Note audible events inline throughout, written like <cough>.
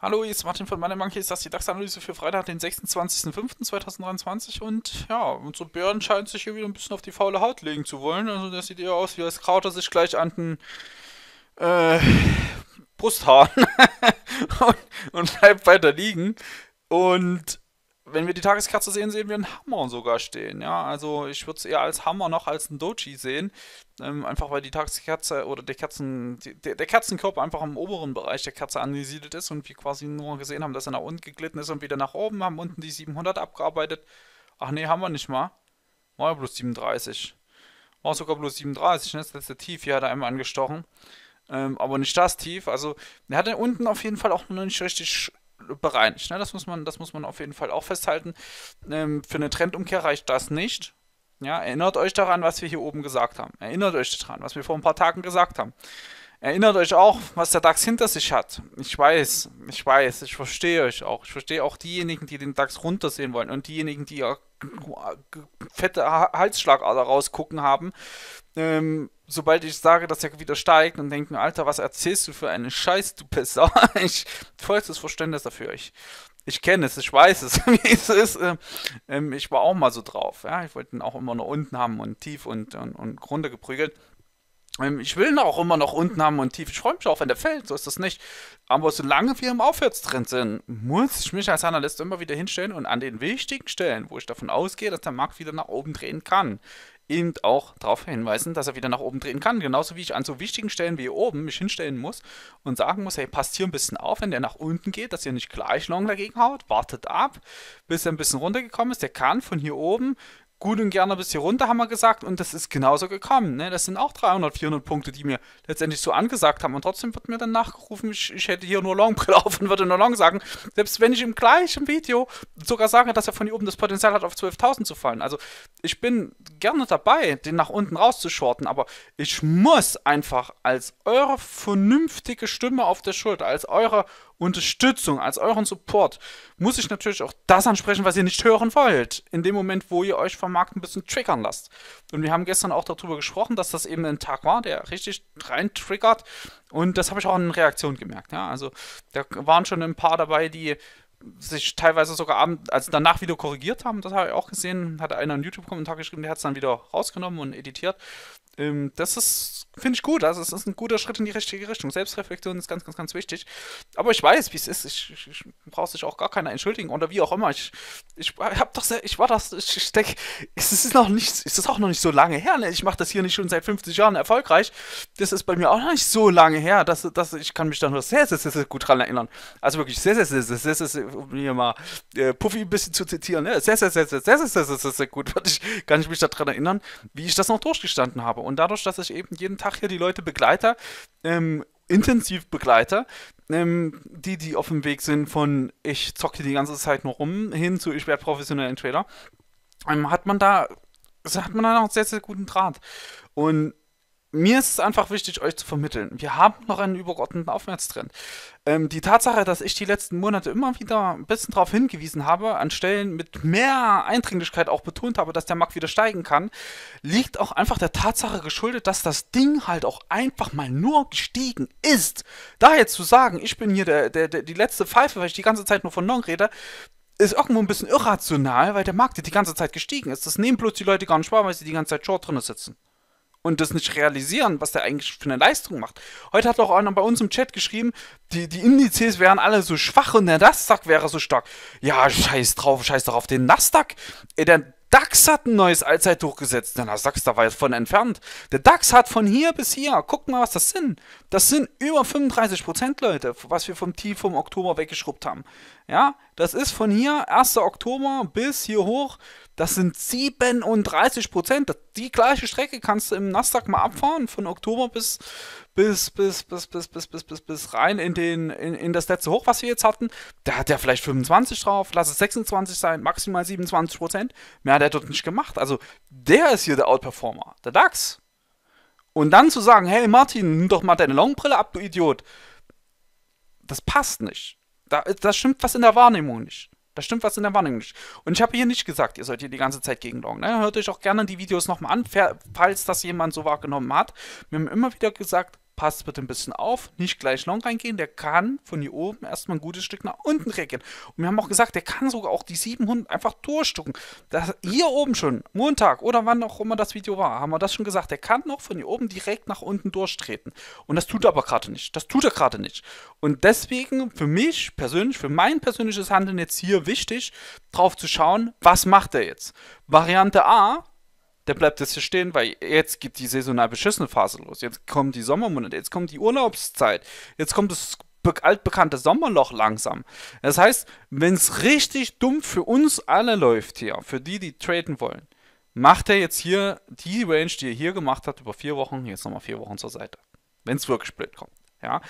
Hallo, hier ist Martin von Money Monkey. Ist das die DAX-Analyse für Freitag, den 26.05.2023? Und ja, unsere Bären scheinen sich hier wieder ein bisschen auf die faule Haut legen zu wollen. Also, das sieht eher aus, wie als kraut er sich gleich an den äh, Brusthaaren <laughs> und, und bleibt weiter liegen. Und wenn wir die Tageskerze sehen, sehen wir einen Hammer sogar stehen. Ja, also ich würde es eher als Hammer noch als ein Doji sehen. Ähm, einfach weil die Tageskerze oder der Kerzen, die, der, der, einfach im oberen Bereich der Kerze angesiedelt ist und wir quasi nur gesehen haben, dass er nach unten geglitten ist und wieder nach oben, haben unten die 700 abgearbeitet. Ach nee, haben wir nicht mal. War ja bloß 37. War sogar bloß 37, ne? das letzte Tief hier hat er einmal angestochen. Ähm, aber nicht das Tief. Also, er hat unten auf jeden Fall auch noch nicht richtig bereinigt. Ne? Das, muss man, das muss man auf jeden Fall auch festhalten. Ähm, für eine Trendumkehr reicht das nicht. Ja, erinnert euch daran, was wir hier oben gesagt haben. Erinnert euch daran, was wir vor ein paar Tagen gesagt haben. Erinnert euch auch, was der DAX hinter sich hat. Ich weiß, ich weiß, ich verstehe euch auch. Ich verstehe auch diejenigen, die den DAX runtersehen wollen und diejenigen, die ja fette Halsschlagader rausgucken haben. Ähm, sobald ich sage, dass er wieder steigt und denken, Alter, was erzählst du für einen Scheiß, du Pisser? <laughs> ich vollstes Verständnis dafür. Ich, ich kenne es, ich weiß es, <laughs> wie es ist. Ähm, ich war auch mal so drauf. Ja? Ich wollte ihn auch immer nur unten haben und tief und, und, und runtergeprügelt. Ähm, ich will ihn auch immer noch unten haben und tief. Ich freue mich auch, wenn der fällt, so ist das nicht. Aber solange wir im Aufwärtstrend sind, muss ich mich als Analyst immer wieder hinstellen und an den wichtigen Stellen, wo ich davon ausgehe, dass der Markt wieder nach oben drehen kann, eben auch darauf hinweisen, dass er wieder nach oben drehen kann. Genauso wie ich an so wichtigen Stellen wie hier oben mich hinstellen muss und sagen muss, hey, passt hier ein bisschen auf, wenn der nach unten geht, dass ihr nicht gleich long dagegen haut, wartet ab, bis er ein bisschen runtergekommen ist. Der kann von hier oben gut und gerne bis hier runter, haben wir gesagt. Und das ist genauso gekommen. Ne? Das sind auch 300, 400 Punkte, die mir letztendlich so angesagt haben. Und trotzdem wird mir dann nachgerufen, ich, ich hätte hier nur Longbrill <laughs> auf und würde nur Long sagen. Selbst wenn ich im gleichen Video sogar sage, dass er von hier oben das Potenzial hat, auf 12.000 zu fallen. Also ich bin gerne dabei, den nach unten rauszuschorten. Aber ich muss einfach als eure vernünftige Stimme auf der Schulter, als eure Unterstützung, als euren Support, muss ich natürlich auch das ansprechen, was ihr nicht hören wollt. In dem Moment, wo ihr euch vom Markt ein bisschen triggern lasst. Und wir haben gestern auch darüber gesprochen, dass das eben ein Tag war, der richtig rein triggert. Und das habe ich auch in Reaktion gemerkt. Ja, also da waren schon ein paar dabei, die sich teilweise sogar abend, also danach wieder korrigiert haben. Das habe ich auch gesehen. Hatte einer einen YouTube-Kommentar geschrieben, der hat es dann wieder rausgenommen und editiert. Ähm, das ist, finde ich gut. Also es ist ein guter Schritt in die richtige Richtung. Selbstreflexion ist ganz, ganz, ganz wichtig. Aber ich weiß, wie es ist. Ich, ich, ich brauche sich auch gar keiner entschuldigen oder wie auch immer. Ich, ich habe doch sehr, ich war das, ich, ich denke, es ist noch nicht, es ist auch noch nicht so lange her. Ne? Ich mache das hier nicht schon seit 50 Jahren erfolgreich. Das ist bei mir auch noch nicht so lange her, dass, dass ich kann mich da nur sehr, sehr, sehr, sehr gut dran erinnern. Also wirklich sehr, sehr, sehr, sehr, sehr, sehr, sehr um hier mal äh, Puffy ein bisschen zu zitieren, ne? sehr, sehr, sehr, sehr, sehr, sehr, sehr, sehr, sehr, gut. <laughs> Ich, kann ich mich daran erinnern, wie ich das noch durchgestanden habe. Und dadurch, dass ich eben jeden Tag hier die Leute begleite, ähm, intensiv begleite, ähm, die, die auf dem Weg sind von ich zocke die ganze Zeit nur rum, hin zu ich werde professioneller Trader, ähm, hat man da hat man da noch einen sehr, sehr guten Draht. Und mir ist es einfach wichtig, euch zu vermitteln. Wir haben noch einen übergeordneten Aufwärtstrend. Ähm, die Tatsache, dass ich die letzten Monate immer wieder ein bisschen darauf hingewiesen habe, an Stellen mit mehr Eindringlichkeit auch betont habe, dass der Markt wieder steigen kann, liegt auch einfach der Tatsache geschuldet, dass das Ding halt auch einfach mal nur gestiegen ist. Da jetzt zu sagen, ich bin hier der, der, der, die letzte Pfeife, weil ich die ganze Zeit nur von Non rede, ist irgendwo ein bisschen irrational, weil der Markt die ganze Zeit gestiegen ist. Das nehmen bloß die Leute gar nicht wahr, weil sie die ganze Zeit short drin sitzen und das nicht realisieren, was der eigentlich für eine Leistung macht. Heute hat auch einer bei uns im Chat geschrieben, die, die Indizes wären alle so schwach und der Nasdaq wäre so stark. Ja, scheiß drauf, scheiß doch auf den Nasdaq. Ey, der DAX hat ein neues Allzeithoch gesetzt. Der Nasdaq ist da weit von entfernt. Der DAX hat von hier bis hier, guck mal, was das sind. Das sind über 35 Prozent, Leute, was wir vom Tief vom Oktober weggeschrubbt haben. Ja, das ist von hier, 1. Oktober bis hier hoch, das sind 37 Prozent. Die gleiche Strecke kannst du im Nasdaq mal abfahren, von Oktober bis, bis, bis, bis, bis, bis, bis, bis, bis rein in, den, in, in das letzte Hoch, was wir jetzt hatten. Da hat er vielleicht 25 drauf, lass es 26 sein, maximal 27 Prozent. Mehr hat er dort nicht gemacht. Also der ist hier der Outperformer, der DAX. Und dann zu sagen, hey Martin, nimm doch mal deine Longbrille ab, du Idiot. Das passt nicht. Da, da stimmt was in der Wahrnehmung nicht. Da stimmt was in der Warnung nicht. Und ich habe hier nicht gesagt, ihr sollt hier die ganze Zeit gegen Long. Ne? Hört euch auch gerne die Videos nochmal an, falls das jemand so wahrgenommen hat. Wir haben immer wieder gesagt, passt bitte ein bisschen auf, nicht gleich long reingehen, der kann von hier oben erstmal ein gutes Stück nach unten regeln. Und wir haben auch gesagt, der kann sogar auch die 700 einfach durchstucken. Das, hier oben schon, Montag oder wann auch immer das Video war, haben wir das schon gesagt, der kann noch von hier oben direkt nach unten durchtreten. Und das tut er aber gerade nicht. Das tut er gerade nicht. Und deswegen für mich persönlich, für mein persönliches Handeln jetzt hier wichtig, drauf zu schauen, was macht er jetzt. Variante A, der bleibt jetzt hier stehen, weil jetzt geht die saisonal beschissene Phase los. Jetzt kommen die Sommermonate, jetzt kommt die Urlaubszeit, jetzt kommt das altbekannte Sommerloch langsam. Das heißt, wenn es richtig dumm für uns alle läuft hier, für die, die traden wollen, macht er jetzt hier die Range, die er hier gemacht hat, über vier Wochen, jetzt nochmal vier Wochen zur Seite. Wenn es wirklich blöd kommt. Ja.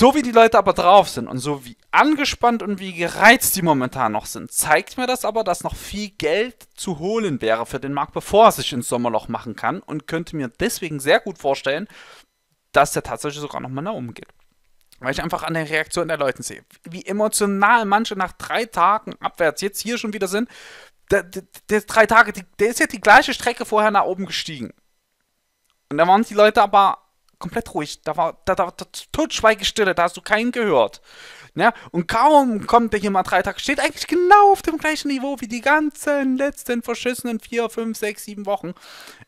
So wie die Leute aber drauf sind und so wie angespannt und wie gereizt die momentan noch sind, zeigt mir das aber, dass noch viel Geld zu holen wäre für den Markt, bevor er sich ins Sommerloch machen kann und könnte mir deswegen sehr gut vorstellen, dass der tatsächlich sogar nochmal nach oben geht. Weil ich einfach an der Reaktion der Leute sehe, wie emotional manche nach drei Tagen abwärts jetzt hier schon wieder sind. Der, der, der drei Tage, der ist ja die gleiche Strecke vorher nach oben gestiegen. Und da waren die Leute aber komplett ruhig. Da war da, da, da Totschweigestille, da hast du keinen gehört. Ja, und kaum kommt der hier mal drei Tage, steht eigentlich genau auf dem gleichen Niveau wie die ganzen letzten verschissenen vier, fünf, sechs, sieben Wochen.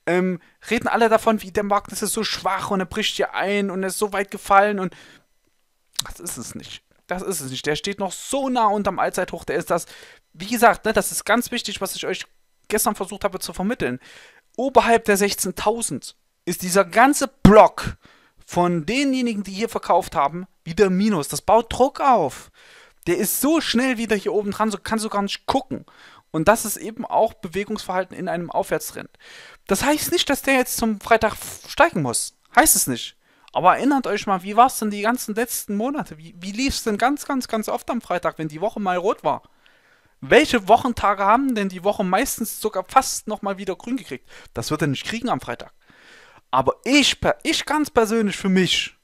Ähm, reden alle davon, wie der Markt ist so schwach und er bricht hier ein und er ist so weit gefallen und das ist es nicht. Das ist es nicht. Der steht noch so nah unterm Allzeithoch. Der ist das, wie gesagt, ne, das ist ganz wichtig, was ich euch gestern versucht habe zu vermitteln. Oberhalb der 16.000 ist dieser ganze Block von denjenigen, die hier verkauft haben, wieder Minus. Das baut Druck auf. Der ist so schnell wieder hier oben dran, so kannst du gar nicht gucken. Und das ist eben auch Bewegungsverhalten in einem Aufwärtstrend. Das heißt nicht, dass der jetzt zum Freitag steigen muss. Heißt es nicht. Aber erinnert euch mal, wie war es denn die ganzen letzten Monate? Wie, wie lief es denn ganz, ganz, ganz oft am Freitag, wenn die Woche mal rot war? Welche Wochentage haben denn die Woche meistens sogar fast nochmal wieder grün gekriegt? Das wird er nicht kriegen am Freitag. Aber ich, ich ganz persönlich für mich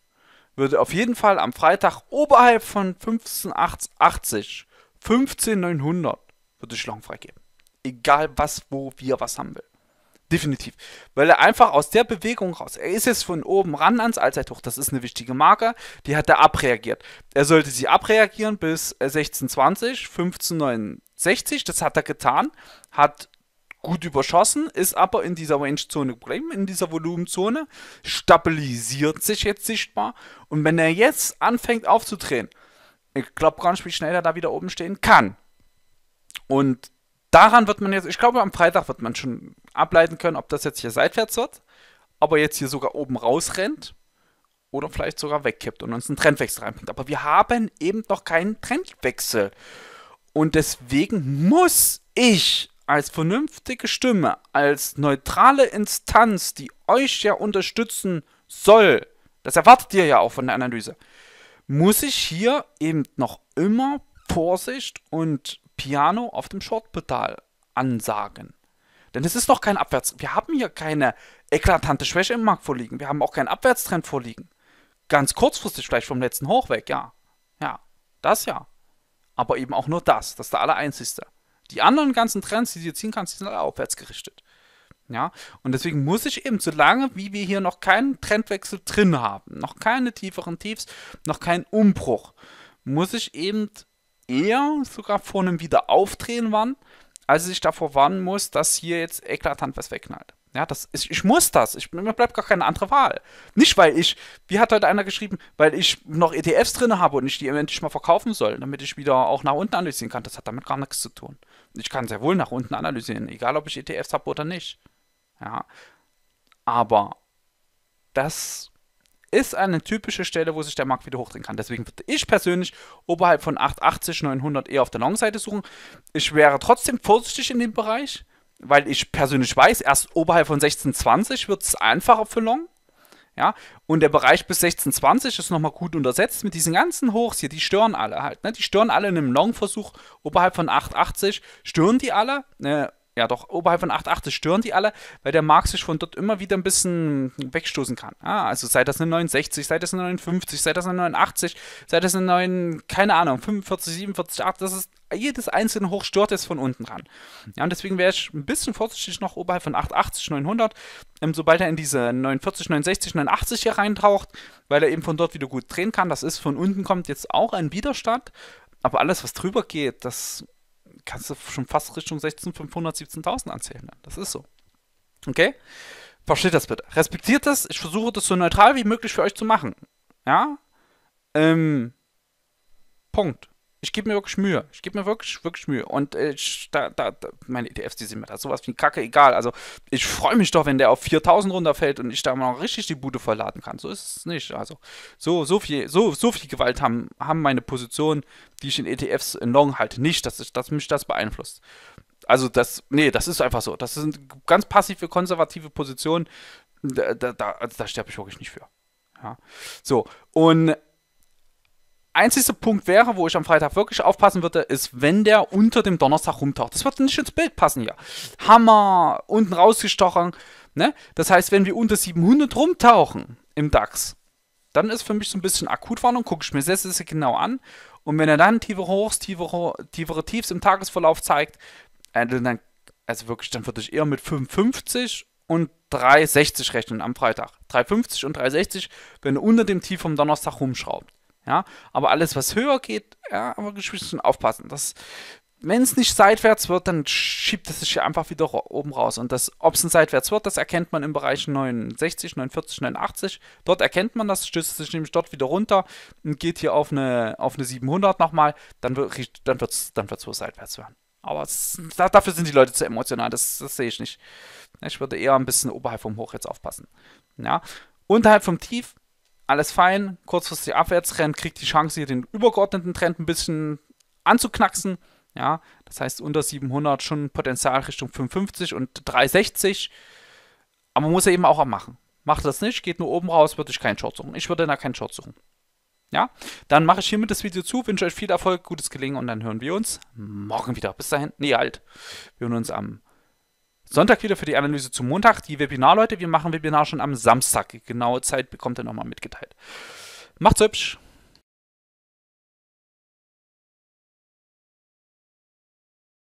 würde auf jeden Fall am Freitag oberhalb von 1580, 15900 würde ich lang freigeben. Egal was, wo, wie er was haben will. Definitiv. Weil er einfach aus der Bewegung raus, er ist jetzt von oben ran ans Allzeithoch, das ist eine wichtige Marke, die hat er abreagiert. Er sollte sie abreagieren bis 1620, 1569, das hat er getan, hat gut überschossen, ist aber in dieser Range-Zone geblieben, in dieser Volumenzone, stabilisiert sich jetzt sichtbar. Und wenn er jetzt anfängt aufzudrehen, ich glaube gar nicht, wie schnell er da wieder oben stehen kann. Und daran wird man jetzt, ich glaube, am Freitag wird man schon ableiten können, ob das jetzt hier seitwärts wird, ob er jetzt hier sogar oben rausrennt oder vielleicht sogar wegkippt und uns einen Trendwechsel reinbringt. Aber wir haben eben noch keinen Trendwechsel. Und deswegen muss ich als vernünftige Stimme, als neutrale Instanz, die euch ja unterstützen soll, das erwartet ihr ja auch von der Analyse, muss ich hier eben noch immer Vorsicht und Piano auf dem Shortpedal ansagen. Denn es ist doch kein Abwärts. Wir haben hier keine eklatante Schwäche im Markt vorliegen. Wir haben auch keinen Abwärtstrend vorliegen. Ganz kurzfristig vielleicht vom letzten Hoch weg, ja. Ja, das ja. Aber eben auch nur das. Das ist der allereinzigste. Die anderen ganzen Trends, die du ziehen kannst, die sind alle aufwärts gerichtet. Ja, und deswegen muss ich eben, solange wie wir hier noch keinen Trendwechsel drin haben, noch keine tieferen Tiefs, noch keinen Umbruch, muss ich eben eher sogar vor einem Wiederaufdrehen warnen, als ich davor warnen muss, dass hier jetzt eklatant was wegknallt. Ja, das ist, ich muss das. Ich, mir bleibt gar keine andere Wahl. Nicht, weil ich, wie hat heute einer geschrieben, weil ich noch ETFs drin habe und ich die endlich mal verkaufen soll, damit ich wieder auch nach unten analysieren kann. Das hat damit gar nichts zu tun. Ich kann sehr wohl nach unten analysieren, egal ob ich ETFs habe oder nicht. Ja. Aber das ist eine typische Stelle, wo sich der Markt wieder hochdrehen kann. Deswegen würde ich persönlich oberhalb von 880, 900 eher auf der Long-Seite suchen. Ich wäre trotzdem vorsichtig in dem Bereich weil ich persönlich weiß, erst oberhalb von 1620 wird es einfacher für Long. Ja, und der Bereich bis 1620 ist nochmal gut untersetzt mit diesen ganzen Hochs hier, die stören alle halt. Ne? Die stören alle in einem Long-Versuch oberhalb von 880, stören die alle. Ne? ja doch, oberhalb von 8,80 stören die alle, weil der Markt sich von dort immer wieder ein bisschen wegstoßen kann. Ah, also sei das eine 69, sei das eine 59, sei das eine 89, sei das eine 9, keine Ahnung, 45, 47, 8, das ist jedes einzelne Hoch stört es von unten ran. Ja, und deswegen wäre ich ein bisschen vorsichtig noch oberhalb von 880, 900, ähm, sobald er in diese 49, 69, 89 hier reintaucht, weil er eben von dort wieder gut drehen kann. Das ist von unten kommt jetzt auch ein Widerstand, aber alles, was drüber geht, das kannst du schon fast Richtung 16.500, 17.000 anzählen. Ne? Das ist so. Okay? Versteht das bitte. Respektiert das. Ich versuche das so neutral wie möglich für euch zu machen. Ja? Ähm, Punkt. Ich gebe mir wirklich Mühe. Ich gebe mir wirklich, wirklich Mühe. Und ich, da, da, meine ETFs, die sind mir da sowas wie Kacke egal. Also, ich freue mich doch, wenn der auf 4000 runterfällt und ich da mal richtig die Bude verladen kann. So ist es nicht. Also, so, so viel, so, so viel Gewalt haben, haben meine Positionen, die ich in ETFs in Long halte, nicht, dass, ich, dass mich das beeinflusst. Also, das, nee, das ist einfach so. Das sind ganz passive, konservative Positionen. Da, da, da, also da sterbe ich wirklich nicht für. Ja. So, und einzigste Punkt wäre, wo ich am Freitag wirklich aufpassen würde, ist, wenn der unter dem Donnerstag rumtaucht. Das wird nicht ins Bild passen hier. Hammer, unten rausgestochen. Ne? Das heißt, wenn wir unter 700 rumtauchen im DAX, dann ist für mich so ein bisschen Akutwarnung, gucke ich mir das genau an. Und wenn er dann tiefere Hochs, tiefere, tiefere Tiefs im Tagesverlauf zeigt, äh, dann, also wirklich, dann würde ich eher mit 55 und 360 rechnen am Freitag. 350 und 360, wenn er unter dem Tief vom Donnerstag rumschraubt. Ja, aber alles, was höher geht, ja, aber bisschen aufpassen. Wenn es nicht seitwärts wird, dann schiebt es sich einfach wieder oben raus. Und das, ob es ein seitwärts wird, das erkennt man im Bereich 69, 49, 89. Dort erkennt man das, stößt sich nämlich dort wieder runter und geht hier auf eine, auf eine 700 nochmal, dann wird es dann wird's, dann wird's wohl seitwärts werden. Aber es, dafür sind die Leute zu emotional, das, das sehe ich nicht. Ich würde eher ein bisschen oberhalb vom Hoch jetzt aufpassen. Ja. Unterhalb vom Tief alles fein, kurzfristig Abwärtstrend, kriegt die Chance, hier den übergeordneten Trend ein bisschen anzuknacksen. Ja, das heißt unter 700 schon Potenzial Richtung 55 und 360. Aber man muss ja eben auch machen. Macht das nicht, geht nur oben raus, würde ich keinen Short suchen. Ich würde da keinen Short suchen. Ja, dann mache ich hiermit das Video zu, wünsche euch viel Erfolg, gutes Gelingen und dann hören wir uns morgen wieder. Bis dahin, nee, halt. Wir hören uns am Sonntag wieder für die Analyse zum Montag. Die Webinarleute, wir machen Webinar schon am Samstag. Genaue Zeit bekommt ihr nochmal mitgeteilt. Macht's hübsch.